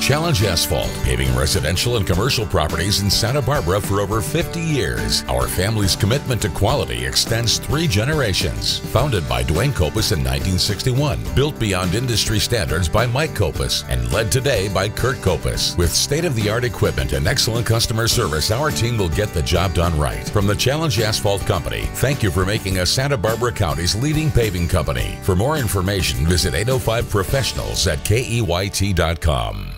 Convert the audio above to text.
Challenge Asphalt, paving residential and commercial properties in Santa Barbara for over 50 years. Our family's commitment to quality extends three generations. Founded by Dwayne Copus in 1961, built beyond industry standards by Mike Copus, and led today by Kurt Copus. With state of the art equipment and excellent customer service, our team will get the job done right. From the Challenge Asphalt Company, thank you for making us Santa Barbara County's leading paving company. For more information, visit 805 Professionals at KEYT.com.